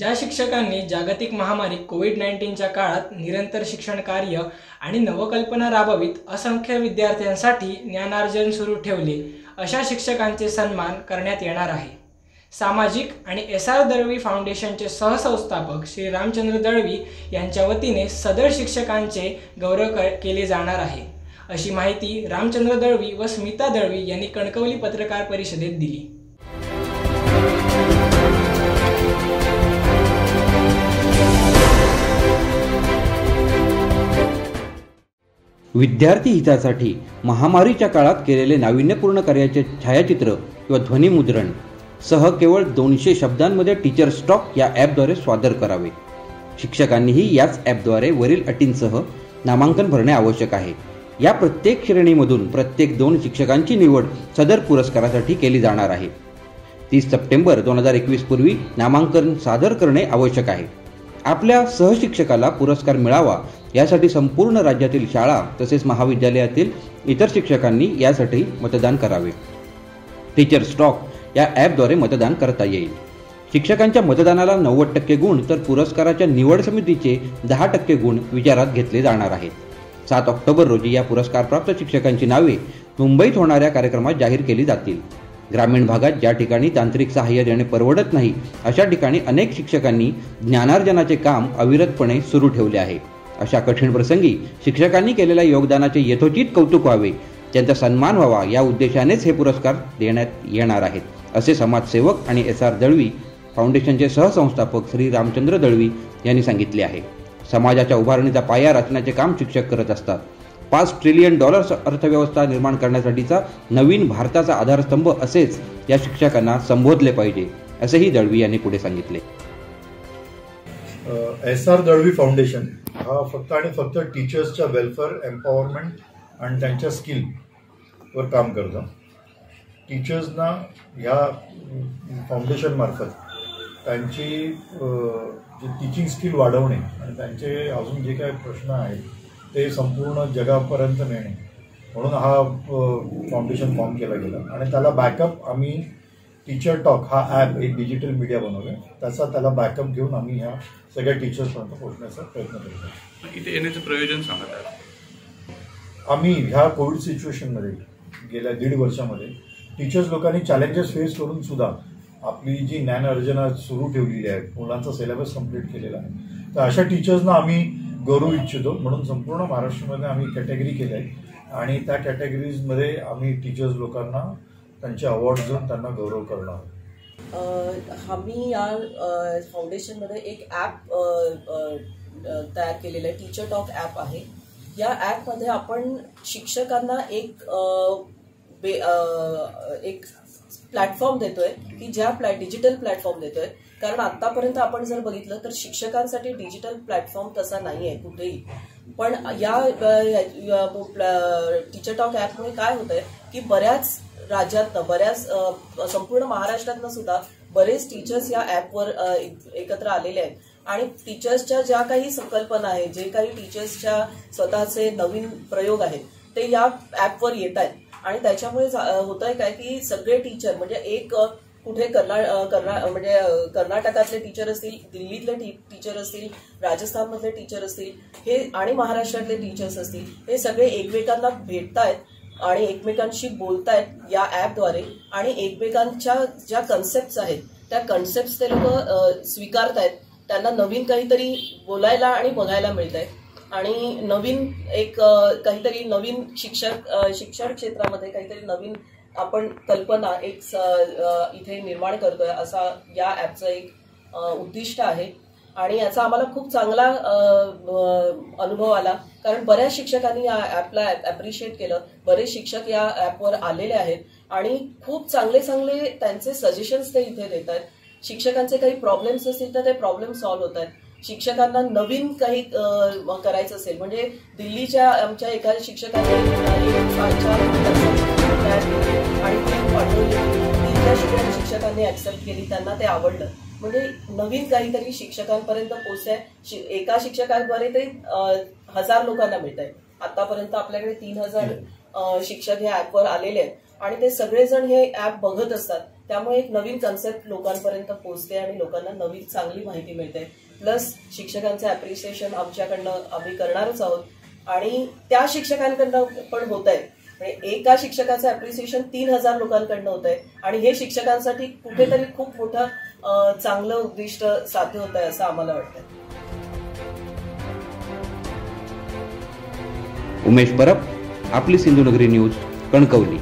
ज्या शिक्षकांनी जागतिक महामारी कोविड नाईन्टीनच्या काळात निरंतर शिक्षण कार्य आणि नवकल्पना राबवित असंख्य विद्यार्थ्यांसाठी ज्ञानार्जन सुरू ठेवले अशा शिक्षकांचे सन्मान करण्यात येणार आहे. सामाजिक आणि एस आर दळवी फाउंडेशनचे सहसंस्थापक श्री रामचंद्र दळवी यांच्या वतीने सदर शिक्षकांचे गौरव केले जाणार आहे. अशी माहिती रामचंद्र दळवी व स्मिता दळवी यांनी कणकवली पत्रकार परिषदेत दिली. विद्यार्थी हितासाठी महामारीच्या काळात केलेले नाविन्यपूर्ण कार्याचे छायाचित्र किंवा ध्वनिमुद्रण सह केवळ दोनशे शब्दांमध्ये टीचर स्टॉक या ॲपद्वारे सादर करावे. शिक्षकांनीही याच ॲपद्वारे वरील अटींसह नामांकन भरणे आवश्यक आहे. या प्रत्येक श्रेणीमधून प्रत्येक दोन शिक्षकांची निवड सदर पुरस्कारासाठी केली जाणार आहे. तीस सप्टेंबर दोन हजार एकवीस पूर्वी नामांकन सादर करणे आवश्यक आहे. आपल्या सहशिक्षकाला पुरस्कार मिळावा यासाठी संपूर्ण राज्यातील शाळा तसेच महाविद्यालयातील इतर शिक्षकांनी यासाठी मतदान करावे. टीचर स्टॉक या ॲपद्वारे मतदान करता येईल. शिक्षकांच्या मतदानाला नव्वद टक्के गुण तर पुरस्काराच्या निवड समितीचे दहा टक्के गुण विचारात घेतले जाणार आहेत. सात ऑक्टोबर रोजी या पुरस्कारप्राप्त शिक्षकांची नावे मुंबईत होणाऱ्या कार्यक्रमात जाहीर केली जातील. ग्रामीण भागात ज्या ठिकाणी तांत्रिक सहाय्य देणे परवडत नाही अशा ठिकाणी अनेक शिक्षकांनी ज्ञानार्जनाचे काम अविरतपणे सुरू ठेवले आहे. अशा कठीण प्रसंगी शिक्षकांनी केलेल्या योगदानाचे यथोचित कौतुक व्हावे. त्यांचा सन्मान व्हावा या उद्देशानेच हे पुरस्कार देण्यात येणार आहेत. असे समाजसेवक आणि एस आर दळवी फाउंडेशनचे सहसंस्थापक श्री रामचंद्र दळवी यांनी सांगितले आहे. समाजाच्या उभारणीचा पाया रचण्याचे काम शिक्षक करत असतात. पाच ट्रिलियन डॉलर्स अर्थव्यवस्था निर्माण करण्यासाठीचा नवीन भारताचा आधारस्तंभ असेच या शिक्षकांना संबोधले पाहिजे असेही दळवी यांनी पुढे सांगितले. एस आर दळवी फाउंडेशन हा फक्त आणि फक्त टीचर्सच्या वेलफेअर एम्पॉवरमेंट आणि त्यांच्या स्किलवर काम करतं. टीचर्सना ह्या फाउंडेशनमार्फत त्यांची जे जी टीचिंग स्किल वाढवणे आणि त्यांचे अजून जे काही प्रश्न आहेत ते संपूर्ण जगापर्यंत नेणे म्हणून हा फाउंडेशन फॉर्म केला गेला. आणि त्याला बॅकअप आम्ही टीचर टॉक हा ॲप एक डिजिटल मीडिया बनवला त्याचा त्याला बॅकअप घेऊन आम्ही ह्या सगळ्या टीचर्सपर्यंत पोहोचण्याचा प्रयत्न करतो इथे येण्याचं प्रयोजन सांगा त्यात आम्ही ह्या कोविड सिच्युएशनमध्ये गेल्या दीड वर्षामध्ये टीचर्स लोकांनी चॅलेंजेस फेस करून सुद्धा आपली जी ज्ञान अर्जना सुरू ठेवलेली आहे मुलांचा सिलेबस कंप्लीट केलेला आहे तर अशा टीचर्सना आम्ही गौरव इच्छितो. म्हणून संपूर्ण महाराष्ट्रामध्ये आम्ही कॅटेगरी केल्या. आहे आणि त्या कॅटेगरीजमध्ये आम्ही टीचर्स लोकांना त्यांचे अवॉर्ड देऊन त्यांना गौरव करणार आम्ही या फाउंडेशनमध्ये एक ॲप तयार केलेलं आहे टीचर टॉक ॲप आहे या ॲपमध्ये आपण शिक्षकांना एक बे एक प्लॅटफॉर्म देतोय की ज्या प्लॅ डिजिटल प्लॅटफॉर्म देतोय कारण आतापर्यंत आपण जर बघितलं तर शिक्षकांसाठी डिजिटल प्लॅटफॉर्म तसा नाही आहे कुठेही पण या टीचर टॉक ॲपमुळे काय होतंय की बऱ्याच राज्यातनं बऱ्याच संपूर्ण महाराष्ट्रातनं सुद्धा बरेच टीचर्स या ॲपवर एकत्र आलेले आहेत. आणि टीचर्सच्या ज्या काही संकल्पना आहेत जे काही टीचर्सच्या स्वतःचे नवीन प्रयोग आहेत ते या ॲपवर येत आहेत. आणि त्याच्यामुळे होत आहे काय की सगळे टीचर म्हणजे एक कुठे कर्ना कर्ना म्हणजे कर्नाटकातले टीचर असतील दिल्लीतले टी- टीचर असतील राजस्थानमधले टीचर असतील हे आणि महाराष्ट्रातले टीचर्स असतील हे सगळे एकमेकांना भेटतायत. आणि एकमेकांशी बोलतायत या ॲपद्वारे. आणि एकमेकांच्या ज्या कन्सेप्ट आहेत त्या कन्सेप्ट ते लोक स्वीकारतायत. त्यांना नवीन काहीतरी बोलायला आणि बघायला मिळत आहे आणि नवीन एक काहीतरी नवीन शिक्षक शिक्षण क्षेत्रामध्ये काहीतरी नवीन आपण कल्पना एक स- इथे निर्माण करतोय असा या ॲपचं एक उद्दिष्ट आहे. आणि याचा आम्हाला खूप चांगला अनुभव आला. कारण बऱ्याच शिक्षकांनी या ॲपला अप्रिशिएट केलं. बरेच शिक्षक या ॲपवर आलेले आहेत. आणि खूप चांगले चांगले त्यांचे सजेशन्स ते इथे देत आहेत. शिक्षकांचे काही प्रॉब्लेम्स असतील तर ते प्रॉब्लेम सॉल्व्ह होत आहेत. शिक्षकांना नवीन काही करायचं असेल म्हणजे दिल्लीच्या आमच्या एका शिक्षकाने आणि शिक्षकांनी ऍक्सेप्ट केली त्यांना ते आवडलं. म्हणजे नवीन काहीतरी शिक्षकांपर्यंत पोहोचतंय. शि- एका शिक्षकाद्वारे ते हजार लोकांना मिळत आहे आतापर्यंत आपल्याकडे तीन हजार शिक्षक ह्या ऍपवर आलेले आहेत. आणि ते सगळेजण हे ऍप बघत असतात. त्यामुळे एक नवीन कन्सेप्ट लोकांपर्यंत पोहोचते आणि लोकांना नवीन चांगली माहिती मिळते प्लस शिक्षकांचं अप्रिसिएशन आमच्याकडनं आम्ही करणारच आहोत. आणि त्या शिक्षकांकडनं पण होत आहे म्हणजे एका शिक्षकाचं अप्रिसिएशन तीन हजार लोकांकडनं होत आहे आणि हे शिक्षकांसाठी कुठेतरी खूप मोठं चांगलं उद्दिष्ट साध्य होत आहे असं आम्हाला वाटतं उमेश परब आपली सिंधुनगरी न्यूज कणकवली.